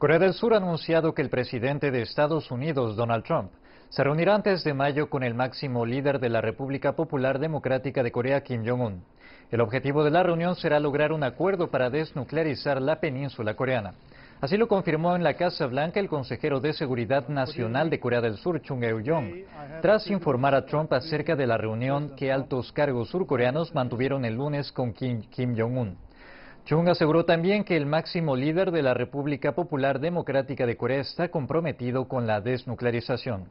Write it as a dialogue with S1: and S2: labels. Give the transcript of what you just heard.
S1: Corea del Sur ha anunciado que el presidente de Estados Unidos, Donald Trump, se reunirá antes de mayo con el máximo líder de la República Popular Democrática de Corea, Kim Jong-un. El objetivo de la reunión será lograr un acuerdo para desnuclearizar la península coreana. Así lo confirmó en la Casa Blanca el consejero de Seguridad Nacional de Corea del Sur, Chung Eui-yong, tras informar a Trump acerca de la reunión que altos cargos surcoreanos mantuvieron el lunes con Kim, Kim Jong-un. Chung aseguró también que el máximo líder de la República Popular Democrática de Corea está comprometido con la desnuclearización.